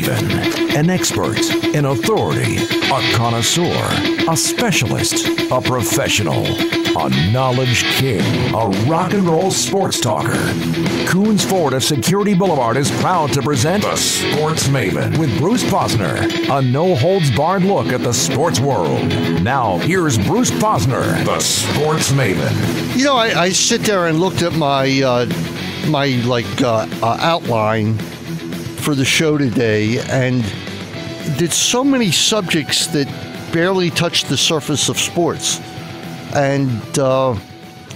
maven, an expert, an authority, a connoisseur, a specialist, a professional, a knowledge king, a rock and roll sports talker. Koons Ford of Security Boulevard is proud to present The Sports Maven with Bruce Posner, a no holds barred look at the sports world. Now, here's Bruce Posner, The Sports Maven. You know, I, I sit there and looked at my uh, my like uh, uh, outline for the show today, and did so many subjects that barely touched the surface of sports, and uh,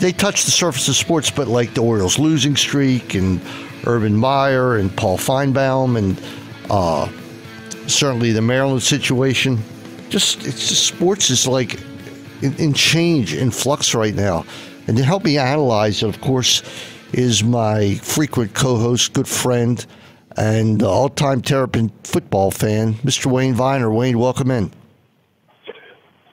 they touched the surface of sports, but like the Orioles losing streak and Urban Meyer and Paul Finebaum and uh, certainly the Maryland situation. Just it's just sports is like in, in change, in flux right now. And to help me analyze it, of course, is my frequent co host, good friend, and all time Terrapin football fan, Mr. Wayne Viner. Wayne, welcome in.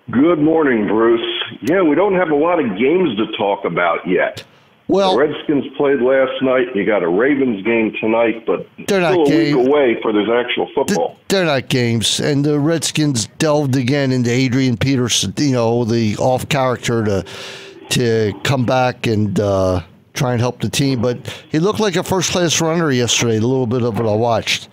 Good morning, Bruce. Yeah, we don't have a lot of games to talk about yet. Well, the Redskins played last night. You got a Ravens game tonight, but they're still not a game. week away for there's actual football. They're not games, and the Redskins delved again into Adrian Peterson. You know, the off character to to come back and uh, try and help the team. But he looked like a first class runner yesterday. A little bit of it I watched.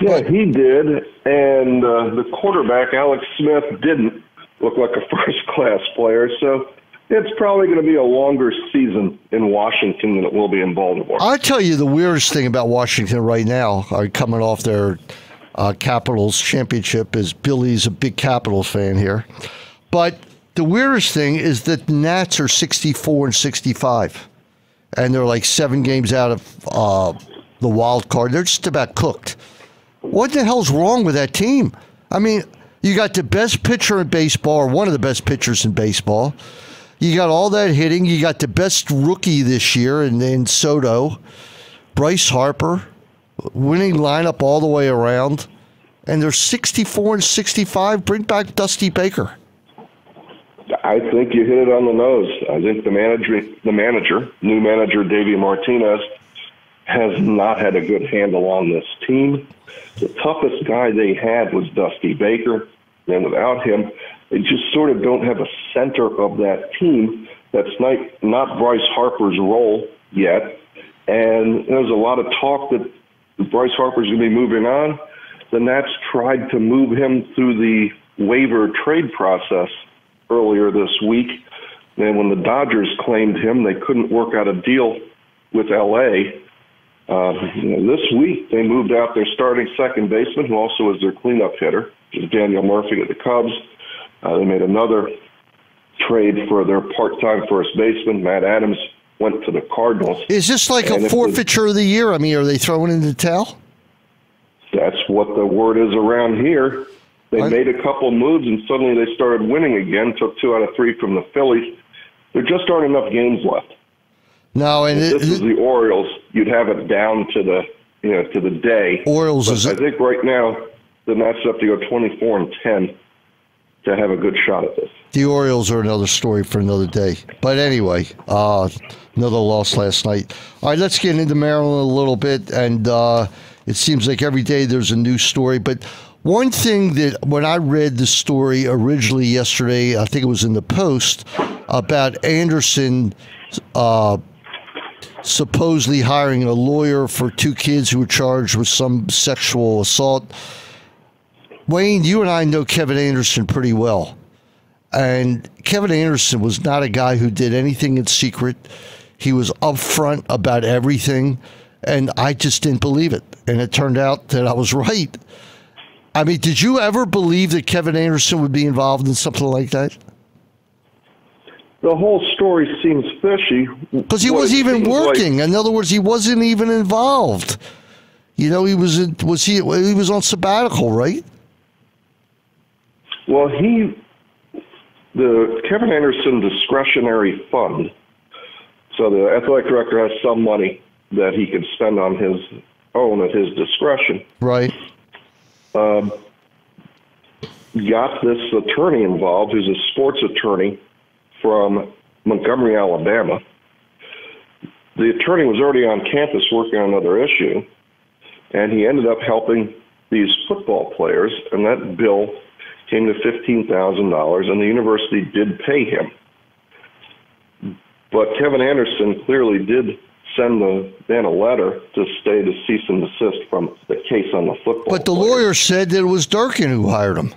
Yeah, he did, and uh, the quarterback Alex Smith didn't look like a first class player. So it's probably going to be a longer season in Washington than it will be in Baltimore. I'll tell you the weirdest thing about Washington right now, uh, coming off their uh, Capitals championship, is Billy's a big Capitals fan here. But the weirdest thing is that the Nats are 64 and 65, and they're like seven games out of uh, the wild card. They're just about cooked. What the hell's wrong with that team? I mean, you got the best pitcher in baseball, or one of the best pitchers in baseball. You got all that hitting. You got the best rookie this year and then Soto, Bryce Harper, winning lineup all the way around, and they're 64 and 65. Bring back Dusty Baker. I think you hit it on the nose. I think the manager, the manager, new manager Davey Martinez, has not had a good handle on this team. The toughest guy they had was Dusty Baker, and without him, they just sort of don't have a center of that team. That's not not Bryce Harper's role yet, and there's a lot of talk that Bryce Harper's going to be moving on. The Nats tried to move him through the waiver trade process earlier this week. And when the Dodgers claimed him, they couldn't work out a deal with LA. Uh, you know, this week, they moved out their starting second baseman, who also is their cleanup hitter, which is Daniel Murphy of the Cubs. Uh, they made another trade for their part-time first baseman, Matt Adams, went to the Cardinals. Is this like And a forfeiture of the year? I mean, are they throwing in the towel? That's what the word is around here. They made a couple moves and suddenly they started winning again. Took two out of three from the Phillies. There just aren't enough games left. No, and If it, this is the Orioles, you'd have it down to the you know to the day. Orioles But is I think right now the Nats have to go 24 and 10 to have a good shot at this. The Orioles are another story for another day. But anyway, uh, another loss last night. All right, let's get into Maryland a little bit. And uh, it seems like every day there's a new story. But one thing that when I read the story originally yesterday, I think it was in the Post, about Anderson uh, supposedly hiring a lawyer for two kids who were charged with some sexual assault. Wayne, you and I know Kevin Anderson pretty well. And Kevin Anderson was not a guy who did anything in secret. He was upfront about everything. And I just didn't believe it. And it turned out that I was right. I mean, did you ever believe that Kevin Anderson would be involved in something like that? The whole story seems fishy Because he What wasn't even seems like- working. In other words, he wasn't even involved. You know, he was in, was he he was on sabbatical, right? Well, he, the Kevin Anderson discretionary fund. So the athletic director has some money that he can spend on his own at his discretion. Right. Um, got this attorney involved, who's a sports attorney from Montgomery, Alabama. The attorney was already on campus working on another issue, and he ended up helping these football players, and that bill came to fifteen thousand dollars, and the university did pay him. But Kevin Anderson clearly did send the then a letter to stay to cease and desist from the case on the football. But the players. lawyer said that it was Durkin who hired him.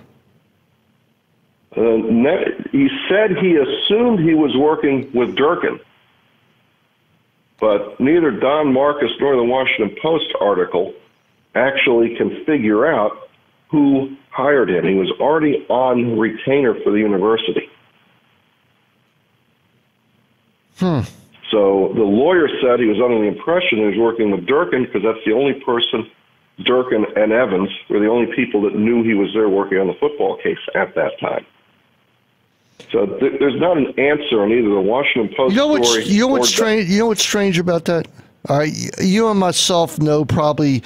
Uh, he said he assumed he was working with Durkin, but neither Don Markus nor the Washington Post article actually can figure out who hired him. He was already on retainer for the university. Hmm. So the lawyer said he was under the impression he was working with Durkin because that's the only person, Durkin and Evans were the only people that knew he was there working on the football case at that time. So th- there's not an answer on either the Washington Post You know story. what's you know what's strange? You know what's strange about that? All right, you and myself know probably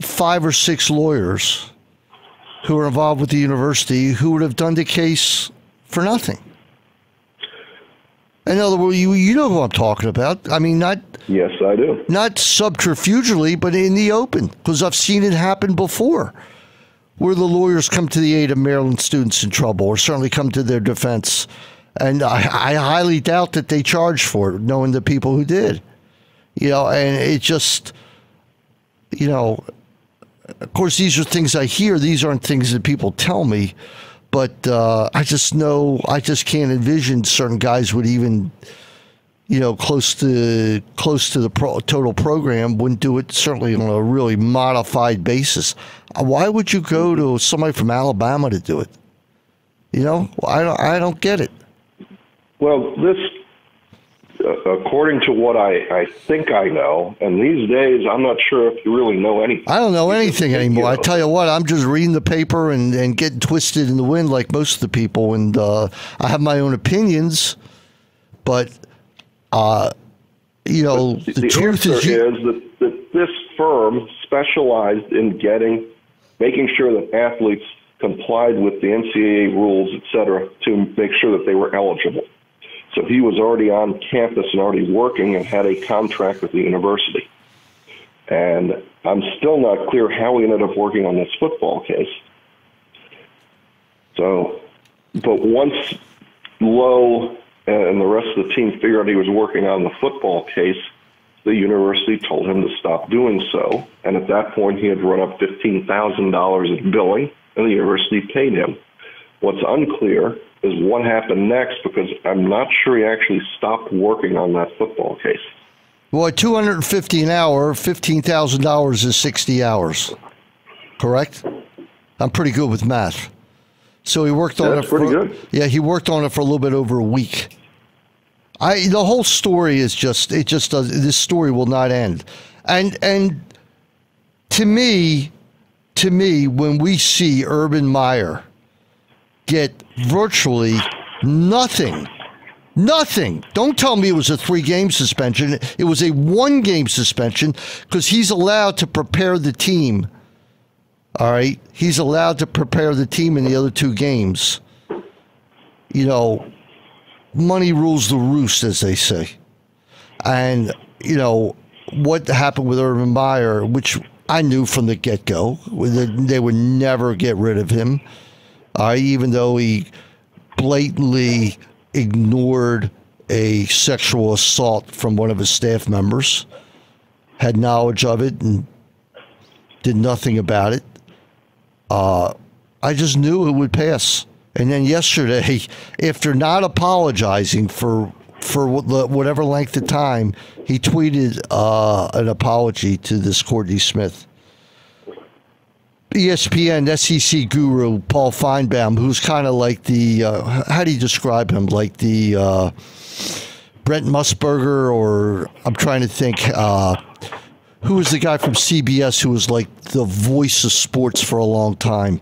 five or six lawyers who are involved with the university who would have done the case for nothing. In other words, you you know who I'm talking about. I mean, not Yes, I do. not subterfugely, but in the open, because I've seen it happen before, where the lawyers come to the aid of Maryland students in trouble, or certainly come to their defense. And I, I highly doubt that they charged for it, knowing the people who did. You know, and it just, you know, of course, these are things I hear. These aren't things that people tell me. But uh, I just know, I just can't envision certain guys would even you know, close to close to the pro, total program wouldn't do it certainly on a really modified basis. Why would you go to somebody from Alabama to do it? You know, I don't, I don't get it. Well, this, according to what I, I think I know, and these days I'm not sure if you really know anything. I don't know anything anymore. I tell you what, I'm just reading the paper and, and getting twisted in the wind like most of the people. And uh, I have my own opinions, but uh, you know, the, the, the truth answer is, you, is that, that this firm specialized in getting, making sure that athletes complied with the NCAA rules, et cetera, to make sure that they were eligible. So he was already on campus and already working and had a contract with the university. And I'm still not clear how he ended up working on this football case. So, but once Loh and the rest of the team figured out he was working on the football case, the university told him to stop doing so. And at that point, he had run up $15,000 in billing, and the university paid him. What's unclear is what happened next because I'm not sure he actually stopped working on that football case. well, 250 an hour, $15,000 is 60 hours. Correct? I'm pretty good with math. So he worked on That's it for pretty good. Yeah, he worked on it for a little bit over a week. I the whole story is just it just does this story will not end. And and to me to me when we see Urban Meyer get virtually nothing Nothing. Don't tell me it was a three game suspension. It was a one game suspension because he's allowed to prepare the team. All right. He's allowed to prepare the team in the other two games. You know, money rules the roost, as they say. And, you know, what happened with Urban Meyer, which I knew from the get go, they would never get rid of him. Uh, even though he blatantly ignored a sexual assault from one of his staff members, had knowledge of it, and did nothing about it. Uh, I just knew it would pass. And then yesterday, after not apologizing for for whatever length of time, he tweeted uh, an apology to this Courtney Smith. ESPN SEC guru Paul Finebaum, who's kind of like the uh, how do you describe him? Like the uh, Brent Musburger, or I'm trying to think. Uh, who was the guy from CBS who was like the voice of sports for a long time?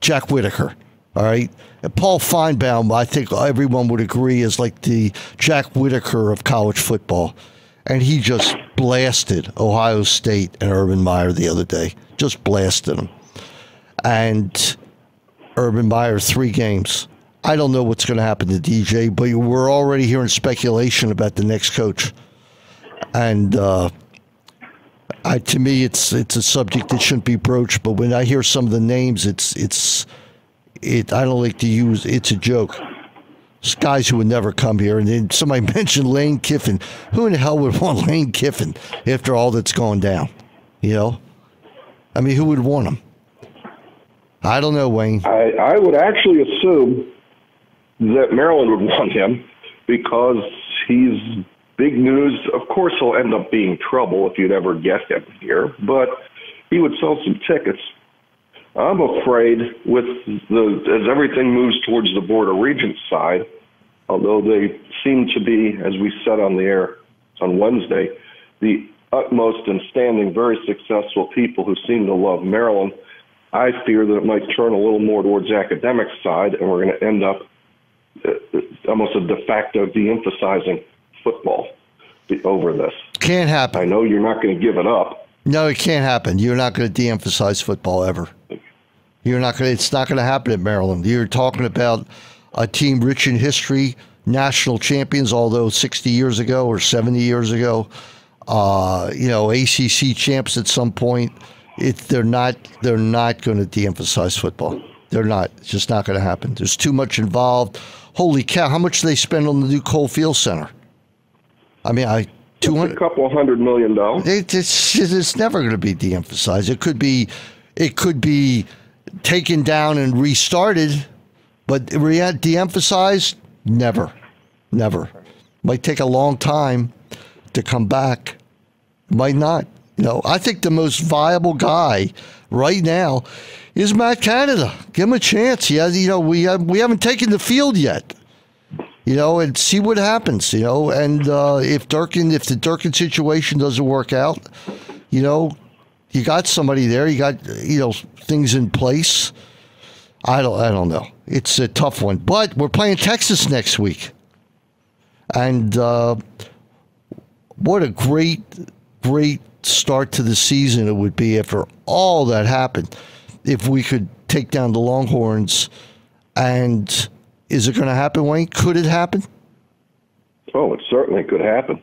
Jack Whitaker. All right. And Paul Finebaum, I think everyone would agree, is like the Jack Whitaker of college football. And he just blasted Ohio State and Urban Meyer the other day. Just blasted them. And Urban Meyer, three games. I don't know what's going to happen to DJ, but we're already hearing speculation about the next coach. And uh, I, to me, it's it's a subject that shouldn't be broached. But when I hear some of the names, it's it's it. I don't like to use. It's a joke. It's guys who would never come here, and then somebody mentioned Lane Kiffin. Who in the hell would want Lane Kiffin after all that's gone down? You know, I mean, who would want him? I don't know, Wayne. I, I would actually assume that Maryland would want him because he's big news. Of course, he'll end up being trouble if you'd ever get him here, but he would sell some tickets. I'm afraid with the as everything moves towards the Board of Regents side, although they seem to be, as we said on the air on Wednesday, the utmost and standing, very successful people who seem to love Maryland. I fear that it might turn a little more towards academic side, and we're going to end up uh, almost a de facto de-emphasizing football over this. Can't happen. I know you're not going to give it up. No, it can't happen. You're not going to de-emphasize football ever. You're not going. It's not going to happen at Maryland. You're talking about a team rich in history, national champions, although 60 years ago or 70 years ago, uh, you know, ACC champs at some point. They're not. They're not going to de-emphasize football. They're not. It's just not going to happen. There's too much involved. Holy cow! How much do they spend on the new Cole Field Center? I mean, I two hundred, a couple hundred million dollars. It, it's it's never going to be de-emphasized. It could be, it could be taken down and restarted, but de-emphasized, never, never. Might take a long time to come back. Might not. Know, I think the most viable guy right now is Matt Canada. Give him a chance. He has, you know, we have, we haven't taken the field yet you know, and see what happens, you know. And uh, if Durkin, if the Durkin situation doesn't work out, you know, you got somebody there, you got you know things in place. I don't, I don't know. It's a tough one, but we're playing Texas next week, and uh, what a great, great start to the season it would be after all that happened, if we could take down the Longhorns and is it going to happen, Wayne? Could it happen? Oh, it certainly could happen.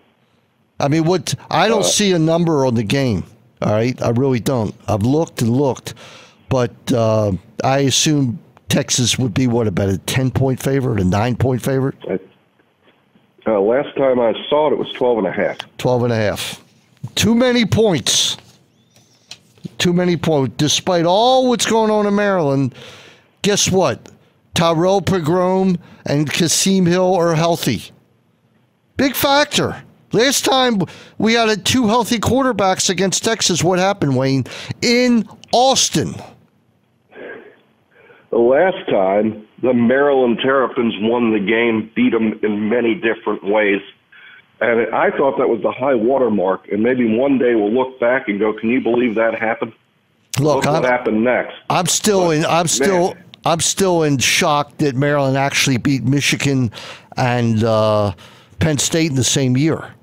I mean, what I don't uh, see a number on the game. All right, I really don't. I've looked and looked, but uh, I assume Texas would be what about a ten point favorite, a nine point favorite? Uh, last time I saw it, it was 12 and a half. 12 and a half. Too many points. Too many points. Despite all what's going on in Maryland, guess what? Tyrrell Pigrome and Kasim Hill are healthy. Big factor. Last time we had two healthy quarterbacks against Texas, what happened, Wayne? In Austin. The last time, the Maryland Terrapins won the game, beat them in many different ways. And I thought that was the high water mark. And maybe one day we'll look back and go, "Can you believe that happened?" Look, look what happened next. I'm still but, in. I'm still. Man, I'm still in shock that Maryland actually beat Michigan and uh, Penn State in the same year.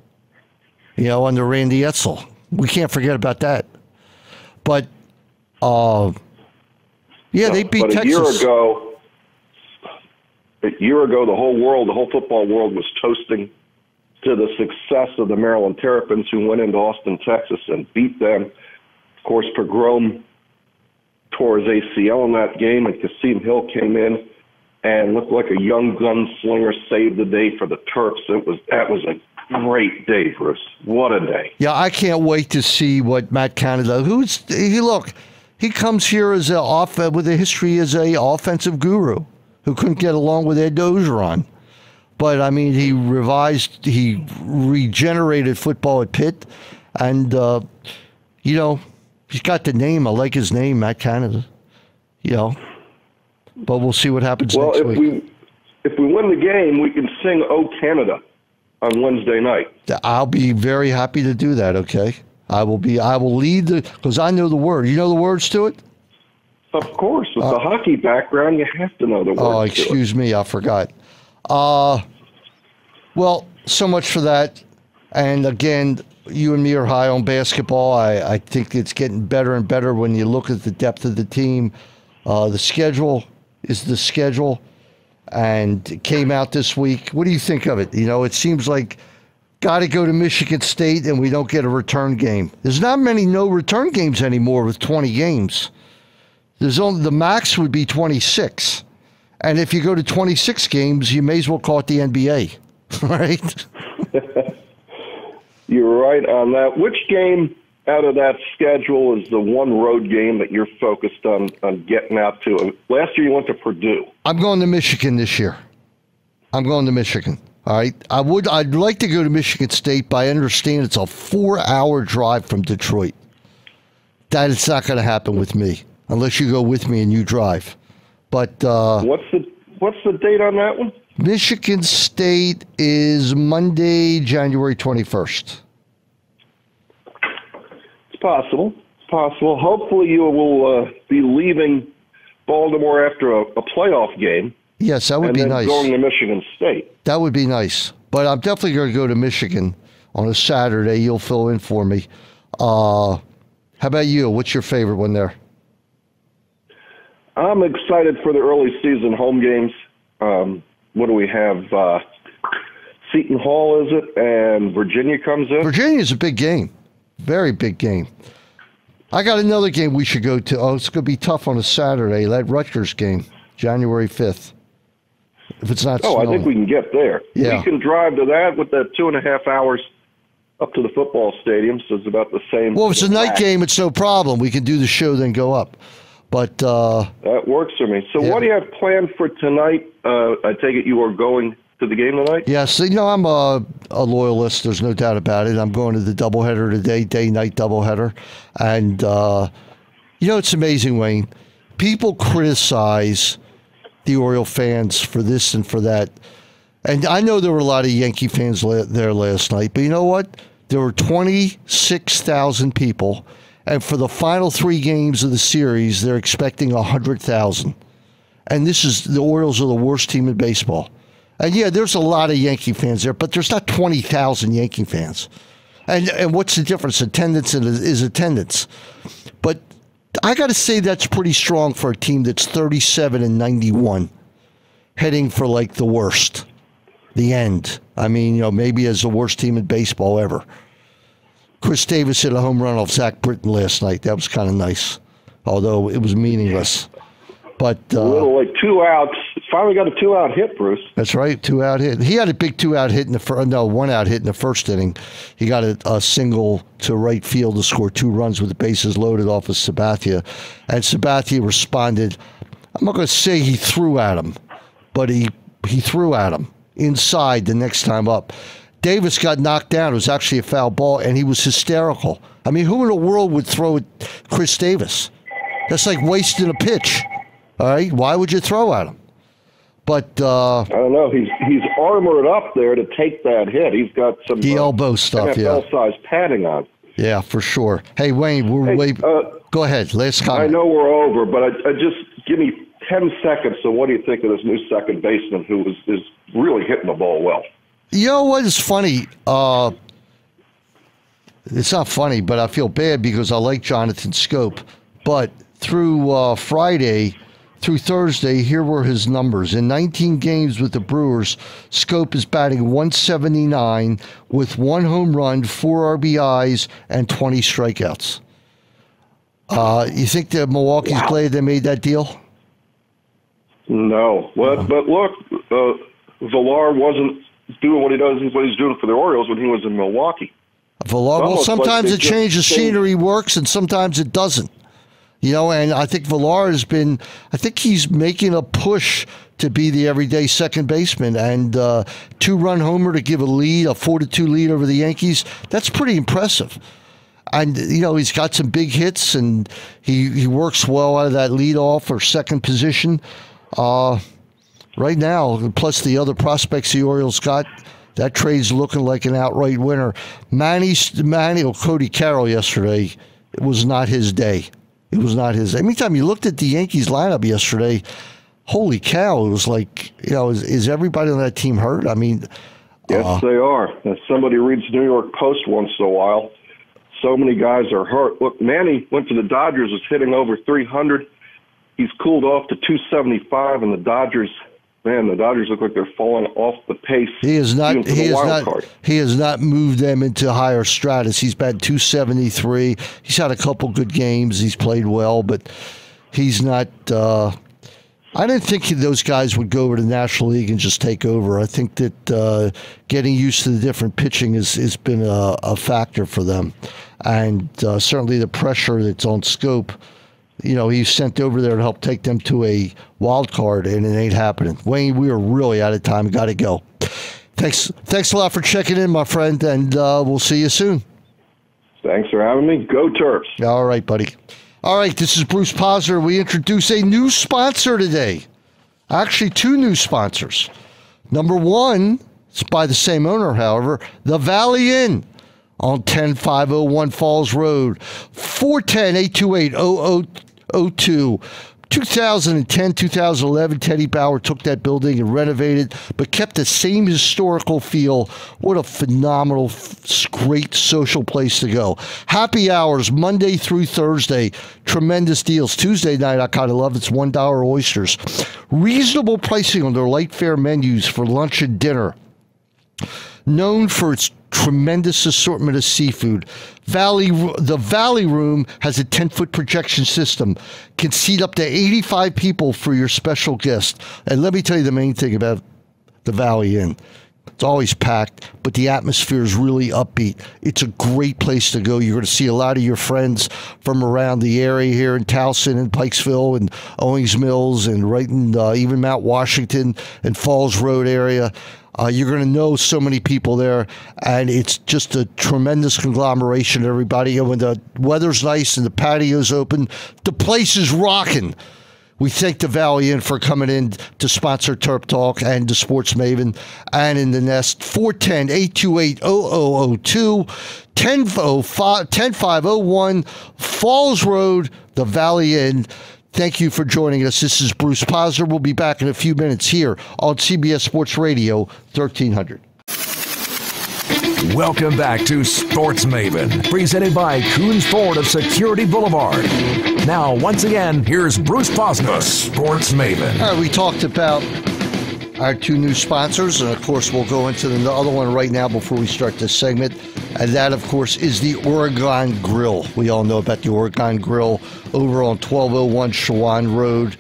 You know, under Randy Edsall. We can't forget about that. But uh, yeah, they beat but Texas. A year ago, a year ago, the whole world, the whole football world, was toasting to the success of the Maryland Terrapins, who went into Austin, Texas, and beat them. Of course, Pigrome tore his ACL in that game, and Kasim Hill came in and looked like a young gunslinger, saved the day for the Terps. It was that was a great day, Bruce. What a day! Yeah, I can't wait to see what Matt Canada. Who's he? Look, he comes here as a off with a history as a offensive guru who couldn't get along with Ed Orgeron. But I mean, he revised, he regenerated football at Pitt, and uh, you know he's got the name. I like his name, Matt Canada. You know, but we'll see what happens well, next if week. We, if we win the game, we can sing "Oh Canada" on Wednesday night. I'll be very happy to do that. Okay, I will be. I will lead the because I know the word. You know the words to it. Of course, with uh, the hockey background, you have to know the words. Oh, excuse me, I forgot. Uh well, so much for that. And again, you and me are high on basketball. I, I think it's getting better and better when you look at the depth of the team. Uh, the schedule is the schedule, and came out this week. What do you think of it? You know, it seems like got to go to Michigan State, and we don't get a return game. There's not many no return games anymore with 20 games. There's only the max would be 26, and if you go to 26 games, you may as well call it the NBA, right? You're right on that. Which game out of that schedule is the one road game that you're focused on on getting out to? Last year you went to Purdue. I'm going to Michigan this year. I'm going to Michigan. All right. I would. I'd like to go to Michigan State, but I understand it's a four-hour drive from Detroit. That is not going to happen with me unless you go with me and you drive. But uh, What's the what's the date on that one? Michigan State is Monday, January 21st. It's possible. It's possible. Hopefully you will uh, be leaving Baltimore after a, a playoff game Yes, that would and be then nice. going to Michigan State. That would be nice. But I'm definitely going to go to Michigan on a Saturday. You'll fill in for me. Uh, how about you? What's your favorite one there? I'm excited for the early season home games. Um, what do we have? Uh, Seton Hall is it, and Virginia comes in. Virginia's a big game. Very big game. I got another game we should go to. Oh, it's going to be tough on a Saturday. That Rutgers game, January 5th. If it's not Oh, I think we can get there. Yeah. We can drive to that with that two and a half hours up to the football stadium, so it's about the same. well, if it's a night game, it's no problem. We can do the show, then go up. But uh, That works for me. So, Yeah. what do you have planned for tonight? Uh, I take it you are going to the game tonight. Yes, you know I'm a, a loyalist. There's no doubt about it. I'm going to the doubleheader today, day night doubleheader, and uh, you know it's amazing, Wayne. People criticize the Oriole fans for this and for that, and I know there were a lot of Yankee fans la- there last night. But you know what? There were 26,000 people, and for the final three games of the series, they're expecting 100,000. And this is the Orioles are the worst team in baseball. And yeah, there's a lot of Yankee fans there, but there's not 20,000 Yankee fans. And and what's the difference? Attendance is attendance. But I got to say that's pretty strong for a team that's 37 and 91, heading for like the worst, the end. I mean, you know, maybe as the worst team in baseball ever. Chris Davis hit a home run off Zach Britton last night. That was kind of nice, although it was meaningless. But A uh, little like two outs. Finally got a two out hit, Bruce. That's right, two out hit. He had a big two out hit in the first, no, one out hit in the first inning. He got a, a single to right field to score two runs with the bases loaded off of Sabathia. And Sabathia responded, I'm not going to say he threw at him, but he, he threw at him inside the next time up. Davis got knocked down. It was actually a foul ball, and he was hysterical. I mean, who in the world would throw at Chris Davis? That's like wasting a pitch. All right, why would you throw at him? But uh, I don't know. He's he's armored up there to take that hit. He's got some The uh, elbow stuff, yeah. Size padding on. Yeah, for sure. Hey, Wayne, we're Hey, way. uh, go ahead. Last I comment. know we're over, but I, I just give me ten seconds. So, what do you think of this new second baseman who is is really hitting the ball well? You know what is funny? Uh, it's not funny, but I feel bad because I like Jonathan Schoop. But through uh, Friday, through Thursday, here were his numbers. In 19 games with the Brewers, Schoop is batting 179 with one home run, four RBIs, and 20 strikeouts. Uh, you think the Milwaukee's Wow. glad they made that deal? No, but but look, uh, Villar wasn't doing what he does, is what he's doing for the Orioles when he was in Milwaukee. Well, like sometimes they it just changes scenery works and sometimes it doesn't. You know, and I think Villar has been, I think he's making a push to be the everyday second baseman and uh, two run homer to give a lead, a four to two lead over the Yankees. That's pretty impressive. And, you know, he's got some big hits and he, he works well out of that leadoff or second position. Uh, right now, plus the other prospects the Orioles got, that trade's looking like an outright winner. Manny, Manny or Cody Carroll yesterday, it was not his day. It was not his. Day. Anytime you looked at the Yankees lineup yesterday, holy cow! It was like, you know, is, is everybody on that team hurt? I mean, Yes, Uh, they are. As somebody reads the New York Post once in a while, so many guys are hurt. Look, Manny went to the Dodgers, was hitting over 300. He's cooled off to 275, and the Dodgers man, the Dodgers look like they're falling off the pace. He is not. even for the He has not. card. He has not moved them into higher stratus. He's batted 273. He's had a couple good games. He's played well, but he's not. Uh, I didn't think those guys would go over to the National League and just take over. I think that uh, getting used to the different pitching has, has been a, a factor for them, and uh, certainly the pressure that's on Schoop. You know, he's sent over there to help take them to a wild card, and it ain't happening. Wayne, we are really out of time. Got to go. Thanks, thanks a lot for checking in, my friend, and uh, we'll see you soon. Thanks for having me. Go Terps. All right, buddy. All right, this is Bruce Posner. We introduce a new sponsor today. Actually, two new sponsors. Number one, it's by the same owner, however, the Valley Inn on 10501 Falls Road, 410 828 0002. 2010, 2011, Teddy Bauer took that building and renovated, but kept the same historical feel. What a phenomenal, great social place to go. Happy hours, Monday through Thursday. Tremendous deals. Tuesday night, I kind of love it's $1 oysters. Reasonable pricing on their light fare menus for lunch and dinner known for its tremendous assortment of seafood. Valley, the Valley Room has a 10 foot projection system, can seat up to 85 people for your special guest. And let me tell you the main thing about the Valley Inn. It's always packed, but the atmosphere is really upbeat. It's a great place to go. You're going to see a lot of your friends from around the area here in Towson and Pikesville and Owings Mills and right in uh, even Mount Washington and Falls Road area. Uh, you're going to know so many people there, and it's just a tremendous conglomeration of everybody. And when the weather's nice and the patio's open, the place is rocking. We thank the Valley Inn for coming in to sponsor Terp Talk and the Sports Maven and in the Nest 410 828 0002 10501 Falls Road, the Valley Inn. Thank you for joining us. This is Bruce Posner. We'll be back in a few minutes here on CBS Sports Radio 1300. Welcome back to Sports Maven, presented by Koons Ford of Security Boulevard. Now, once again, here's Bruce Posner, Sports Maven. All right, we talked about our two new sponsors, and of course, we'll go into the other one right now before we start this segment. And that, of course, is the Oregon Grill. We all know about the Oregon Grill over on 1201 Shawan Road,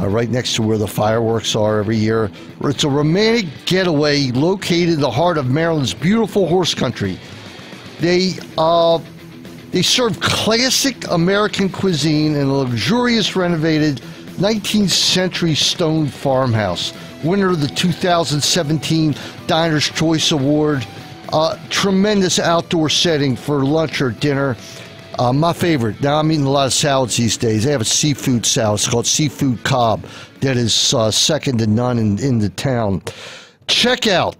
uh, right next to where the fireworks are every year. It's a romantic getaway located in the heart of Maryland's beautiful horse country. They uh, they serve classic American cuisine in a luxurious renovated 19th century stone farmhouse. Winner of the 2017 Diner's Choice Award. Uh, tremendous outdoor setting for lunch or dinner. Uh, my favorite. Now I'm eating a lot of salads these days. They have a seafood salad. It's called Seafood Cobb. That is uh, second to none in, in the town. Check out,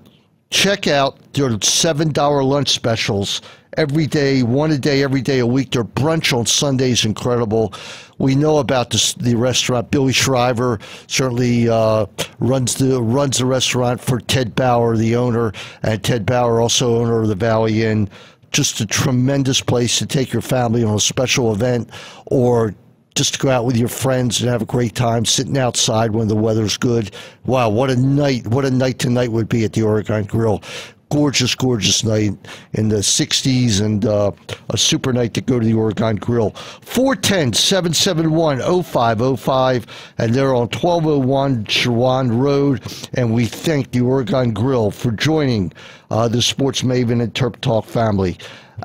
check out their seven dollar lunch specials every day, one a day, every day a week. Their brunch on Sundays incredible. We know about the restaurant. Billy Shriver certainly uh, runs the runs the restaurant for Ted Bauer, the owner, and Ted Bauer also owner of the Valley Inn just a tremendous place to take your family on a special event or just to go out with your friends and have a great time sitting outside when the weather's good. Wow, what a night. What a night tonight would be at the Oregon Grill. Gorgeous, gorgeous night in the 60s and uh, a super night to go to the Oregon Grill. 410 771 0505, and they're on 1201 Shawan Road. And we thank the Oregon Grill for joining uh, the Sports Maven and Terp Talk family.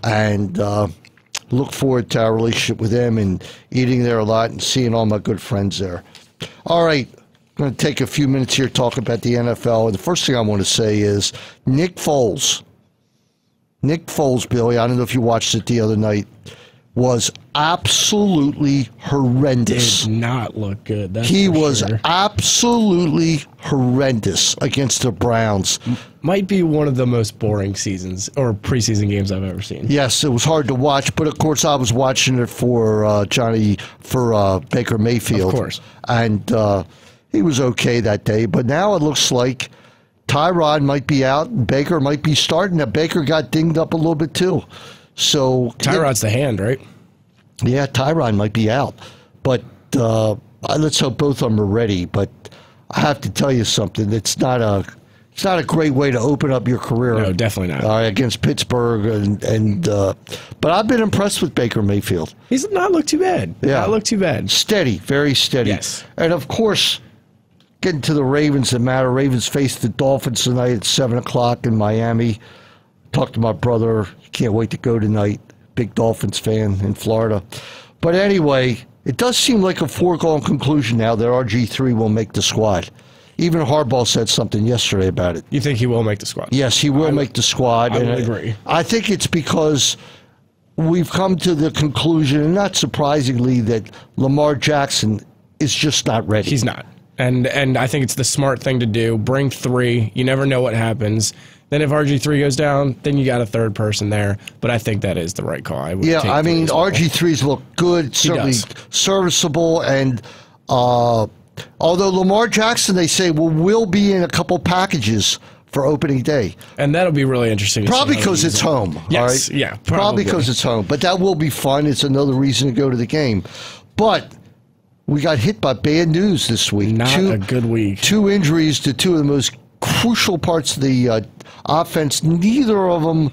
And uh, look forward to our relationship with them and eating there a lot and seeing all my good friends there. All right. I'm going to take a few minutes here talking about the NFL. And the first thing I want to say is Nick Foles. Nick Foles, Billy, I don't know if you watched it the other night, was absolutely horrendous. Did not look good. That's He was sure. absolutely horrendous against the Browns. might be one of the most boring seasons or preseason games I've ever seen. Yes, it was hard to watch, but of course I was watching it for uh, Johnny for uh, Baker Mayfield. Of course. and uh, he was okay that day. But now it looks like Tyrod might be out, and Baker might be starting. Now Baker got dinged up a little bit too, so Tyrod's the hand, right? yeah, Tyrod might be out, but uh, let's hope both of them are ready. But I have to tell you something. It's not a it's not a great way to open up your career. No, definitely not. Uh, against Pittsburgh and and uh, but I've been impressed with Baker Mayfield. He's not looked too bad. Yeah. Not looked too bad. Steady, very steady. Yes. And of course, getting to the Ravens that matter. Ravens face the Dolphins tonight at seven o'clock in Miami. Talked to my brother. Can't wait to go tonight. Big Dolphins fan in Florida. But anyway, it does seem like a foregone conclusion now that RG three will make the squad. Even Harbaugh said something yesterday about it. You think he will make the squad? Yes, he will I- make the squad. I and agree. I think it's because we've come to the conclusion, and not surprisingly, that Lamar Jackson is just not ready. He's not. And and I think it's the smart thing to do. Bring three. You never know what happens. Then if RG three goes down, then you got a third person there. But I think that is the right call. I would yeah, I mean. RG3's look good, certainly serviceable, and uh, although Lamar Jackson, they say, will, will be in a couple packages for opening day. and that'll be really interesting. Probably because it's it. home. Yes, right? yeah, Probably probably. because it's home. But that will be fun. It's another reason to go to the game. But we got hit by bad news this week. Not a good week. Two injuries to two of the most crucial parts of the uh, offense. Neither of them,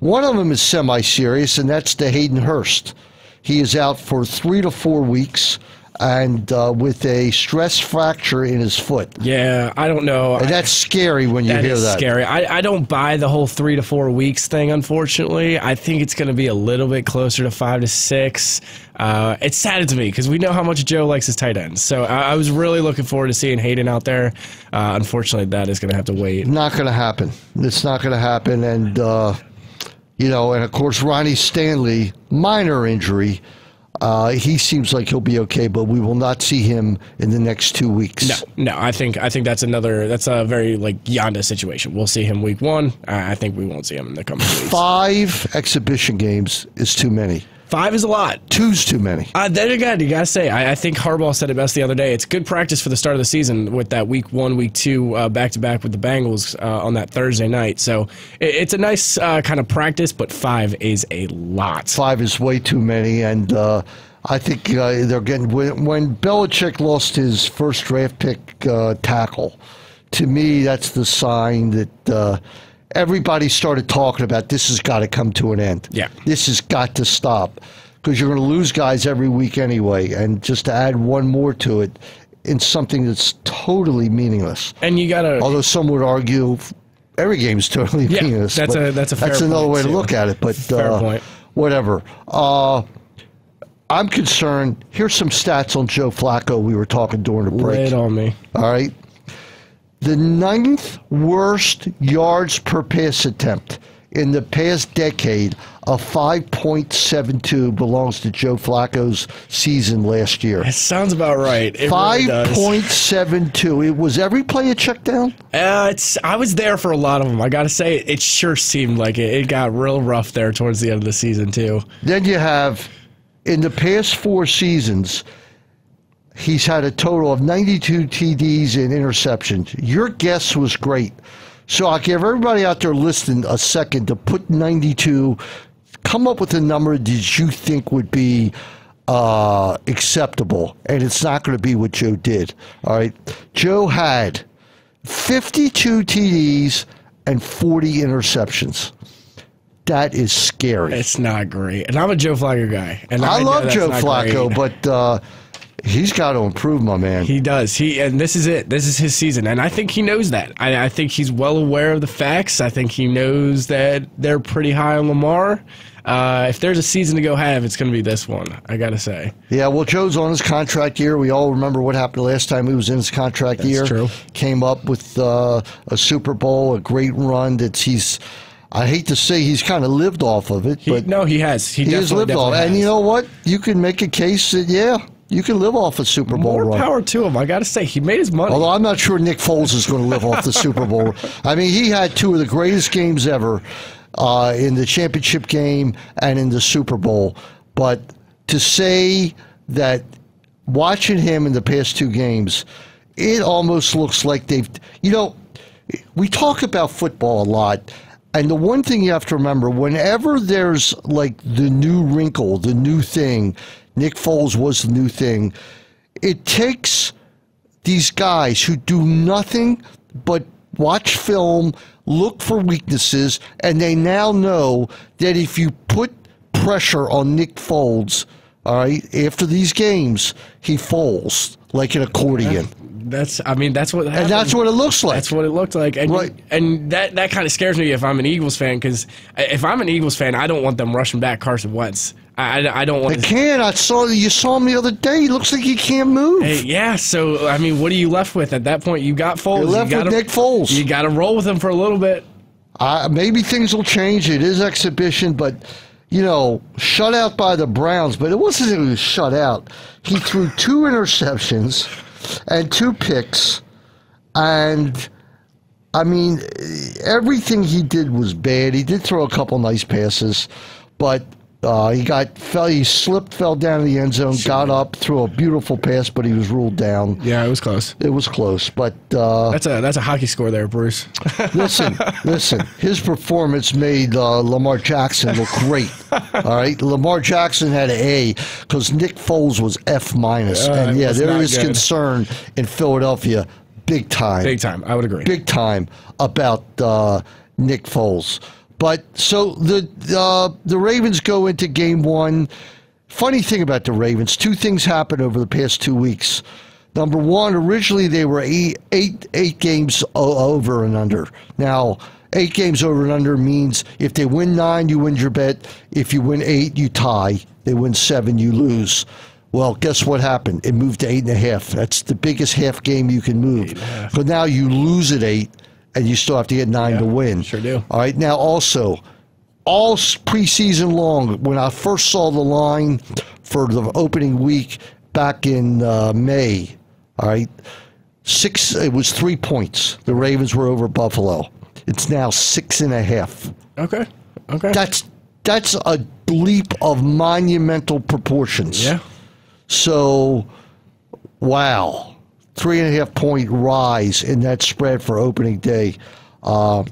one of them is semi-serious, and that's the Hayden Hurst. He is out for three to four weeks, and uh, with a stress fracture in his foot. Yeah, I don't know. And that's scary when you That hear that. scary. I, I don't buy the whole three to four weeks thing, unfortunately. I think it's going to be a little bit closer to five to six. Uh, it's sad to me because we know how much Joe likes his tight ends. So I, I was really looking forward to seeing Hayden out there. Uh, unfortunately, that is going to have to wait. Not going to happen. It's not going to happen. And, uh, you know, and of course, Ronnie Stanley, minor injury. Uh, he seems like he'll be okay, but we will not see him in the next two weeks. No, no, I think I think that's another that's a very like Yanda situation. We'll see him week one. I I think we won't see him in the coming weeks. Five exhibition games is too many. Five is a lot. Two's too many. Uh, then again, you gotta say, I, I think Harbaugh said it best the other day. It's good practice for the start of the season with that week one, week two, back to back with the Bengals uh, on that Thursday night. So it, it's a nice uh, kind of practice, but five is a lot. Five is way too many, and uh, I think uh, they're getting when, when Belichick lost his first draft pick uh, tackle. To me, that's the sign that uh, everybody started talking about. This has got to come to an end. Yeah. this has got to stop because you're going to lose guys every week anyway, and just to add one more to it in something that's totally meaningless. And you gotta. Although some would argue every game is totally Yeah, meaningless. that's a- that's a fair that's another way to too. look at it. But Fair uh, point. whatever. Uh, I'm concerned. Here's some stats on Joe Flacco. We were talking during the break. Lay it on me. All right. The ninth worst yards per pass attempt in the past decade of 5.72 belongs to Joe Flacco's season last year. It sounds about right. It really 5.72. It was every play a check down? Uh, it's. I was there for a lot of them. I gotta say, it sure seemed like it. It got real rough there towards the end of the season too. Then you have, in the past four seasons, he's had a total of 92 TDs and interceptions. Your guess was great. So I'll give everybody out there listening a second to put 92, come up with a number that you think would be uh, acceptable. And it's not going to be what Joe did. All right. Joe had 52 TDs and 40 interceptions. That is scary. It's not great, and I'm a Joe Flacco guy, and I, I love Joe Flacco, great. but uh, he's got to improve, my man. He does. He and this is it. This is his season, and I think he knows that. I, I think he's well aware of the facts. I think he knows that they're pretty high on Lamar. Uh, if there's a season to go have, it's going to be this one. I gotta say. yeah, well, Joe's on his contract year. We all remember what happened last time he was in his contract year. That's true. Came up with uh, a Super Bowl, a great run. That he's, I hate to say, he's kind of lived off of it, He, but no, he has. He, he has lived off. And you know what? You can make a case that yeah, you can live off a Super Bowl more run. power to him. I gotta say, he made his money. Although I'm not sure Nick Foles is going to live off the Super Bowl. I mean, he had two of the greatest games ever uh, in the championship game and in the Super Bowl. But to say that watching him in the past two games, it almost looks like they've, you know, we talk about football a lot. And the one thing you have to remember whenever there's like the new wrinkle, the new thing, Nick Foles was the new thing, it takes these guys who do nothing but watch film, look for weaknesses, and they now know that if you put pressure on Nick Foles, all right, after these games, he falls like an accordion. That's. I mean, that's what. And that's what it looks like. That's what it looked like, and Right. and that that kind of scares me if I'm an Eagles fan because uh, if I'm an Eagles fan, I don't want them rushing back Carson Wentz. I, I, I don't want. To, can't. I saw you saw him the other day. He looks like he can't move. Hey, yeah, so I mean, what are you left with at that point? You got Foles. You're left you with gotta, Nick Foles. You got to roll with him for a little bit. Uh, maybe things will change. It is exhibition, but you know, shut out by the Browns. But it wasn't that he was shut out. He threw two interceptions and two picks, and I mean, everything he did was bad. He did throw a couple nice passes, but. Uh, he got fell. He slipped, fell down in the end zone, got up, threw a beautiful pass, but he was ruled down. Yeah, it was close. It was close, but uh, That's a that's a hockey score there, Bruce. listen, listen. His performance made uh, Lamar Jackson look great. All right, Lamar Jackson had an A because Nick Foles was F minus, Uh, and yeah, there is good. concern in Philadelphia, big time, Big time. I would agree. big time about uh, Nick Foles. But so the uh, the Ravens go into Game One. Funny thing about the Ravens, two things happened over the past two weeks. Number one, originally they were eight eight eight games o- over and under. Now. Eight games over and under means if they win nine, you win your bet. If you win eight, you tie. They win seven, you lose. Well, guess what happened? It moved to eight and a half. That's the biggest half game you can move. But now you lose at eight, and you still have to get nine Yeah, to win. sure do. All right. Now, also, all preseason long, when I first saw the line for the opening week back in uh, May, all right, six. It was three points. The Ravens were over Buffalo. It's now six and a half. Okay. Okay. That's that's a leap of monumental proportions. yeah. So, wow, three and a half point rise in that spread for opening day. Uh,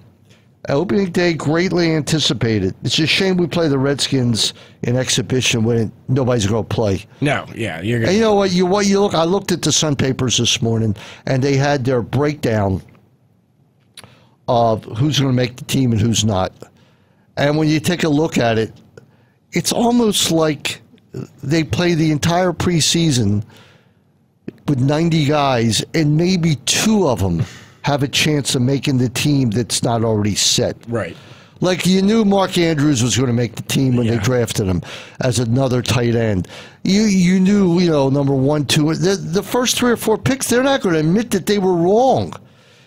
opening day greatly anticipated. It's a shame we play the Redskins in exhibition when it, nobody's going to play. No. Yeah. You're gonna. you know what? You what you look. I looked at the Sun papers this morning, and they had their breakdown of who's going to make the team and who's not. And when you take a look at it, it's almost like they play the entire preseason with 90 guys, and maybe two of them have a chance of making the team that's not already set. Right. Like you knew Mark Andrews was going to make the team when they drafted him as another tight end. You you knew you know number one, two, the the first three or four picks. They're not going to admit that they were wrong.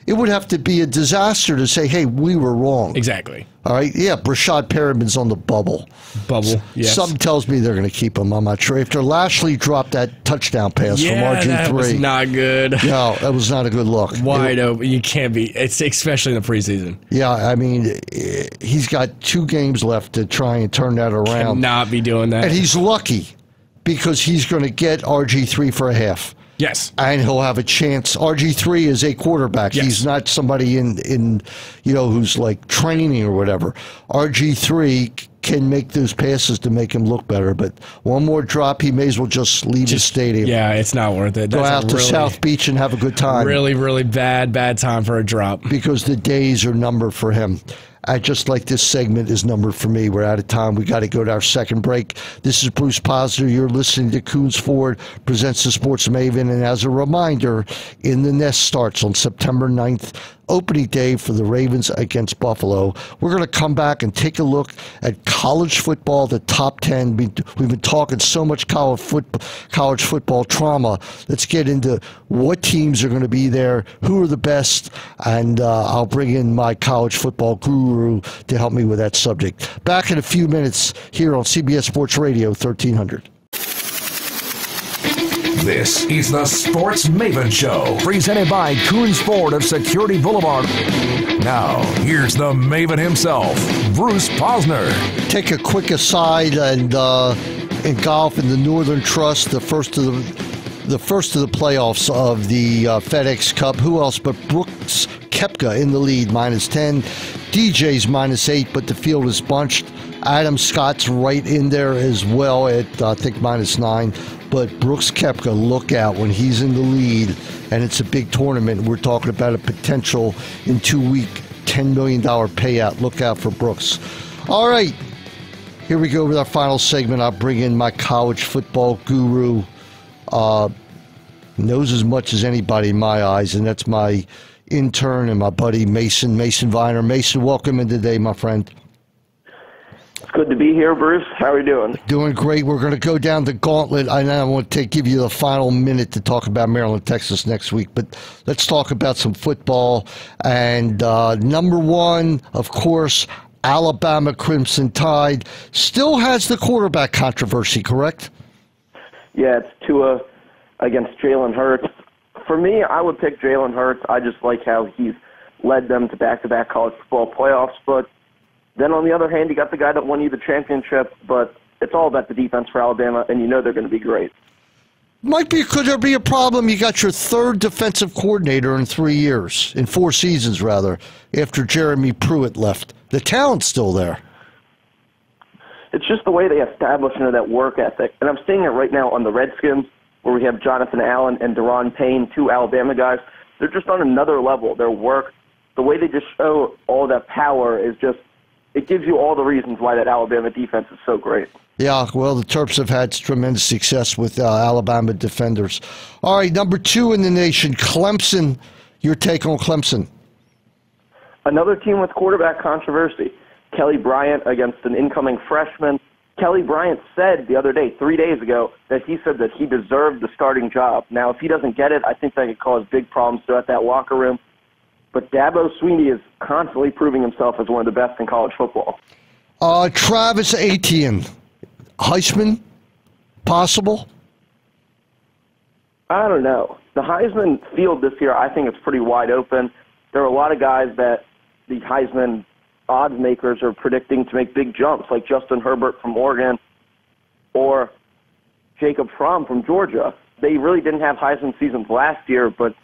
It would have to be a disaster to say, "Hey, we were wrong." Exactly. All right, yeah, Breshad Perriman's on the bubble. Bubble. Yes. Something tells me they're going to keep him. I'm not sure. After Lasley dropped that touchdown pass yeah, from RG that was not good. no, that was not a good look. Wide open. You can't be. It's especially in the preseason. Yeah, I mean, eh, he's got two games left to try and turn that around. Not be doing that. And he's lucky because he's going to get RG3 for a half. Yes. And he'll have a chance. RG3 is a quarterback. Yes. He's not somebody in, in, you know, who's like training or whatever. RG3 c- can make those passes to make him look better. But one more drop, he may as well just leave the stadium. Yeah, it's not worth it. Go That's a out to really, South Beach and have a good time. Really, really bad, bad time for a drop. because the days are numbered for him. I just like this segment is numbered for me. We're out of time. We got to go to our second break. This is Bruce Posner. You're listening to Koons Ford presents the Sports Maven. And as a reminder, In the Nest starts on September 9th, opening day for the Ravens against Buffalo. We're going to come back and take a look at college football, the top 10. We- We've been talking so much college, college football trauma. Let's get into what teams are going to be there, who are the best, and uh, I'll bring in my college football guru to help me with that subject. Back in a few minutes here on CBS Sports Radio 1300. This is the Sports Maven Show, presented by Koons Ford of Security Boulevard. Now, here's the Maven himself, Bruce Posner. Take a quick aside and uh, in golf in the Northern Trust, the first of the the first of the playoffs of the uh, FedEx Cup. Who else but Brooks Koepka in the lead, minus 10. DJ's minus 8, but the field is bunched. Adam Scott's right in there as well at, uh, I think, minus 9. But Brooks Koepka, look out when he's in the lead and it's a big tournament. We're talking about a potential in two week $10 million payout. Look out for Brooks. All right, here we go with our final segment. I'll bring in my college football guru. Uh, knows as much as anybody in my eyes, and that's my intern and my buddy Mason, Mason Viner. Mason, welcome in today, my friend. It's good to be here, Bruce. How are you doing? Doing great. We're going to go down the gauntlet. I know I want to take, give you the final minute to talk about Maryland, Texas next week, but let's talk about some football. And uh, number one, of course, Alabama Crimson Tide still has the quarterback controversy, correct? Yeah, it's Tua against Jalen Hurts. For me, I would pick Jalen Hurts. I just like how he's led them to back-to-back college football playoffs. But then on the other hand, you got the guy that won you the championship. But it's all about the defense for Alabama, and you know they're going to be great. Might be. Could there be a problem? You got your third defensive coordinator in three years, in four seasons rather, after Jeremy Pruitt left. The talent's still there. It's just the way they establish you know, that work ethic, and I'm seeing it right now on the Redskins where we have Jonathan Allen and Da'Ron Payne, two Alabama guys. They're just on another level. Their work, the way they just show all that power is just, it gives you all the reasons why that Alabama defense is so great. Yeah, well, the Terps have had tremendous success with uh, Alabama defenders. All right, number two in the nation, Clemson. Your take on Clemson? Another team with quarterback controversy. Kelly Bryant against an incoming freshman. Kelly Bryant said the other day, three days ago, that he said that he deserved the starting job. Now, if he doesn't get it, I think that could cause big problems throughout that locker room. But Dabo Swinney is constantly proving himself as one of the best in college football. Uh, Travis Etienne, Heisman, possible? I don't know. The Heisman field this year, I think it's pretty wide open. There are a lot of guys that the Heisman odds makers are predicting to make big jumps, like Justin Herbert from Oregon or Jacob Fromm from Georgia. They really didn't have Heisman seasons last year, but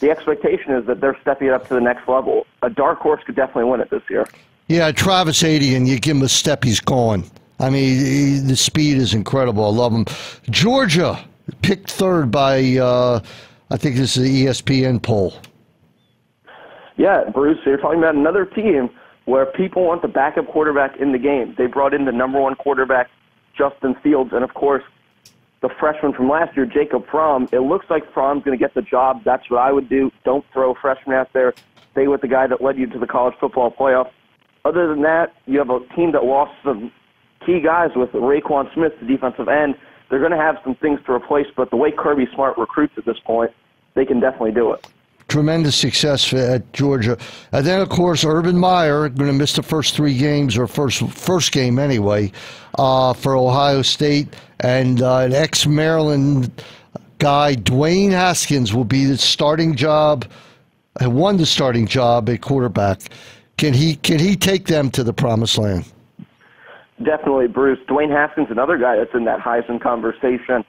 the expectation is that they're stepping it up to the next level. A dark horse could definitely win it this year. Yeah, Travis Etienne, you give him a step, he's gone. I mean, he, the speed is incredible. I love him. Georgia picked third by, uh, I think this is the ESPN poll. Yeah, Bruce, you're talking about another team where people want the backup quarterback in the game. They brought in the number one quarterback, Justin Fields, and of course, the freshman from last year, Jacob Fromm. It looks like Fromm's going to get the job. That's what I would do. Don't throw a freshman out there. Stay with the guy that led you to the college football playoff. Other than that, you have a team that lost some key guys with Roquan Smith, the defensive end. They're going to have some things to replace, but the way Kirby Smart recruits at this point, they can definitely do it tremendous success at Georgia. And then, of course, Urban Meyer going to miss the first three games or first first game anyway uh, for Ohio State, and uh, an ex Maryland guy, Dwayne Haskins, will be the starting job. Won the starting job at quarterback. Can he can he take them to the promised land? Definitely, Bruce. Dwayne Haskins, another guy that's in that Heisman conversation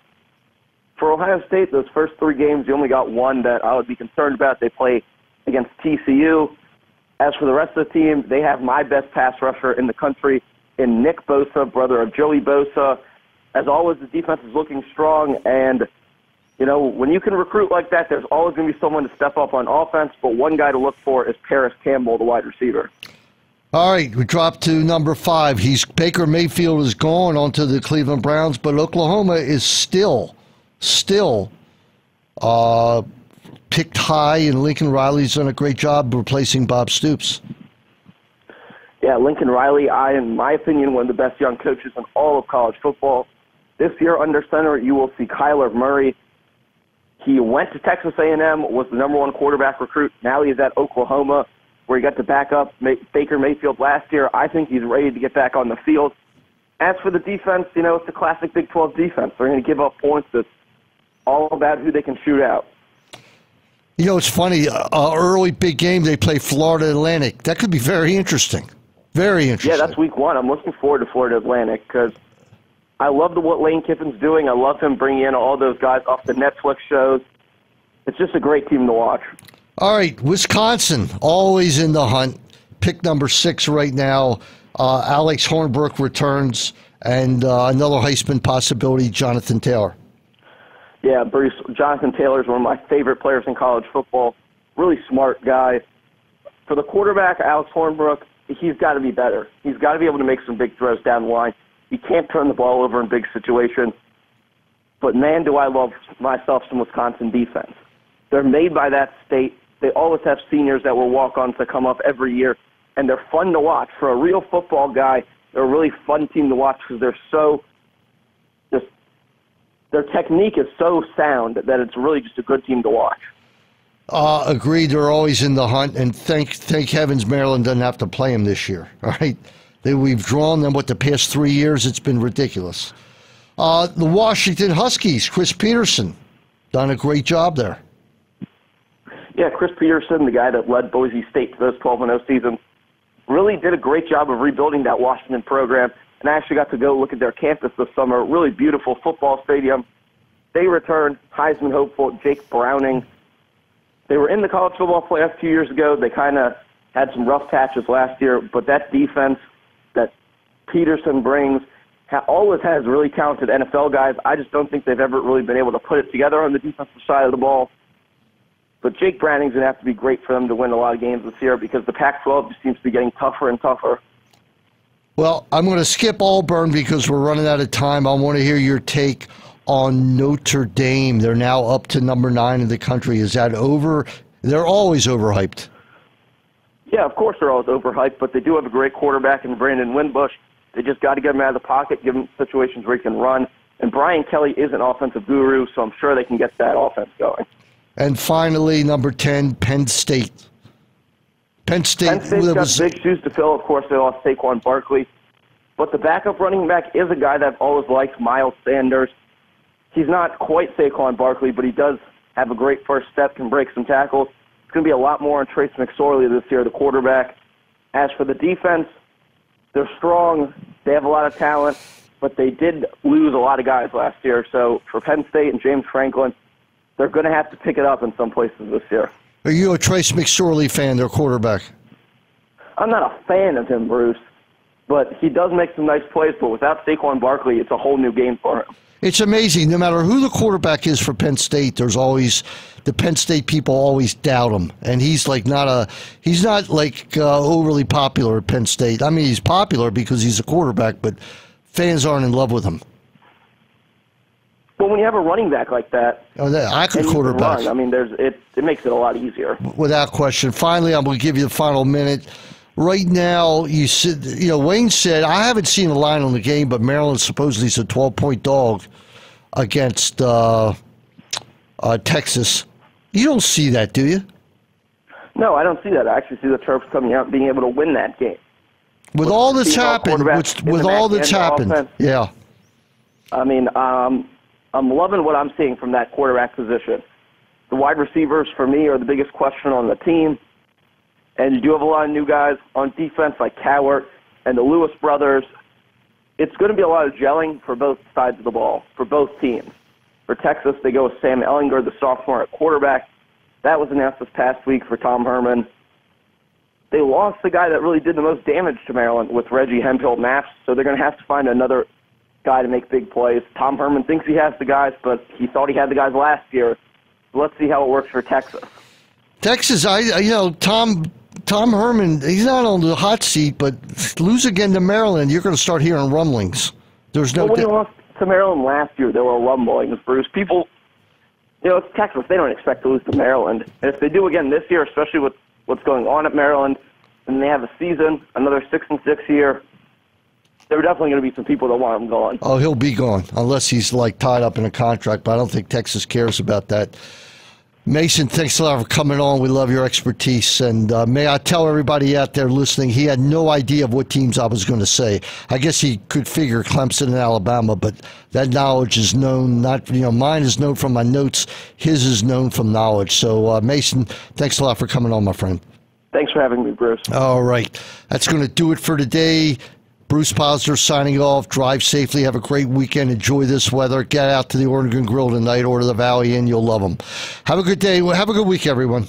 for Ohio State, those first three games, you only got one that I would be concerned about. They play against TCU. As for the rest of the team, they have my best pass rusher in the country in Nick Bosa, brother of Joey Bosa. As always, the defense is looking strong, and you know when you can recruit like that, there's always going to be someone to step up on offense. But one guy to look for is Parris Campbell, the wide receiver. All right, we drop to number five. He's Baker Mayfield is gone onto the Cleveland Browns, but Oklahoma is still still uh, picked high, and Lincoln Riley's done a great job replacing Bob Stoops. Yeah, Lincoln Riley, I, in my opinion, one of the best young coaches in all of college football. This year under center, you will see Kyler Murray. He went to Texas A&M, was the number one quarterback recruit. Now he's at Oklahoma, where he got to back up Baker Mayfield last year. I think he's ready to get back on the field. As for the defense, you know, it's a classic Big 12 defense. They're going to give up points. It's all about who they can shoot out. You know, it's funny. Uh, early big game, they play Florida Atlantic. That could be very interesting. Very interesting. Yeah, that's week one. I'm looking forward to Florida Atlantic because I love the, what Lane Kiffin's doing. I love him bringing in all those guys off the Netflix shows. It's just a great team to watch. All right, Wisconsin, always in the hunt. Pick number six right now. Uh, Alex Hornibrook returns, and uh, another Heisman possibility, Jonathan Taylor. Yeah, Bruce. Jonathan Taylor is one of my favorite players in college football. Really smart guy. For the quarterback, Alex Hornibrook, he's got to be better. He's got to be able to make some big throws down the line. He can't turn the ball over in big situations. But man, do I love myself some Wisconsin defense. They're made by that state. They always have seniors that will walk on to come up every year, and they're fun to watch. For a real football guy, they're a really fun team to watch because they're so their technique is so sound that it's really just a good team to watch. Uh, agreed. They're always in the hunt, and thank thank heavens Maryland doesn't have to play them this year. All right, they, we've drawn them. What the past three years, it's been ridiculous. Uh, the Washington Huskies, Chris Petersen, done a great job there. Yeah, Chris Petersen, the guy that led Boise State to those 12 0 seasons, really did a great job of rebuilding that Washington program. And I actually got to go look at their campus this summer. Really beautiful football stadium. They returned Heisman hopeful Jake Browning. They were in the college football playoff few years ago. They kind of had some rough patches last year, but that defense that Petersen brings always has really talented NFL guys. I just don't think they've ever really been able to put it together on the defensive side of the ball. But Jake Browning's going to have to be great for them to win a lot of games this year because the Pac-12 just seems to be getting tougher and tougher. Well, I'm going to skip Auburn because we're running out of time. I want to hear your take on Notre Dame. They're now up to number nine in the country. Is that over? They're always overhyped. Yeah, of course they're always overhyped, but they do have a great quarterback in Brandon Wimbush. They just got to get him out of the pocket, give him situations where he can run. And Brian Kelly is an offensive guru, so I'm sure they can get that offense going. And finally, number 10, Penn State. Penn State. Penn State's got was, big shoes to fill. Of course, they lost Saquon Barkley. But the backup running back is a guy that I've always liked, Miles Sanders. He's not quite Saquon Barkley, but he does have a great first step, can break some tackles. It's going to be a lot more on Trace McSorley this year, the quarterback. As for the defense, they're strong. They have a lot of talent, but they did lose a lot of guys last year. So for Penn State and James Franklin, they're going to have to pick it up in some places this year. Are you a Trace McSorley fan, their quarterback? I'm not a fan of him, Bruce, but he does make some nice plays. But without Saquon Barkley, it's a whole new game for him. It's amazing. No matter who the quarterback is for Penn State, there's always the Penn State people always doubt him, and he's like not a he's not like uh, overly popular at Penn State. I mean, he's popular because he's a quarterback, but fans aren't in love with him. But when you have a running back like that, oh, that I could quarterback. I mean, there's it. It makes it a lot easier. Without question. Finally, I'm going to give you the final minute. Right now, you said you know Wayne said I haven't seen a line on the game, but Maryland supposedly is a 12 point dog against uh, uh, Texas. You don't see that, do you? No, I don't see that. I actually see the Terps coming out being able to win that game. With, with all that's happened, with, with all that's happened, offense, yeah. I mean, um, I'm loving what I'm seeing from that quarterback position. The wide receivers, for me, are the biggest question on the team. And you do have a lot of new guys on defense like Cowart and the Lewis brothers. It's going to be a lot of gelling for both sides of the ball, for both teams. For Texas, they go with Sam Ehlinger, the sophomore at quarterback. That was announced this past week for Tom Herman. They lost the guy that really did the most damage to Maryland with Reggie Hemphill-Mapps, so they're going to have to find another guy to make big plays. Tom Herman thinks he has the guys, but he thought he had the guys last year. Let's see how it works for Texas. Texas, I you know Tom Tom Herman, he's not on the hot seat, but lose again to Maryland, you're going to start hearing rumblings. There's no. Well, when he lost to Maryland last year, there were rumblings, Bruce. People, you know, it's Texas. They don't expect to lose to Maryland, and if they do again this year, especially with what's going on at Maryland, and they have a season, another six and six year, there are definitely going to be some people that want him gone. Oh, he'll be gone unless he's like tied up in a contract. But I don't think Texas cares about that. Mason, thanks a lot for coming on. We love your expertise. And uh, may I tell everybody out there listening, he had no idea of what teams I was going to say. I guess he could figure Clemson and Alabama, but that knowledge is known. Not you know, mine is known from my notes. His is known from knowledge. So, uh, Mason, thanks a lot for coming on, my friend. Thanks for having me, Bruce. All right. That's going to do it for today. Bruce Posner signing off. Drive safely. Have a great weekend. Enjoy this weather. Get out to the Oregon Grille tonight. Order the Valley Inn. You'll love them. Have a good day. Have a good week, everyone.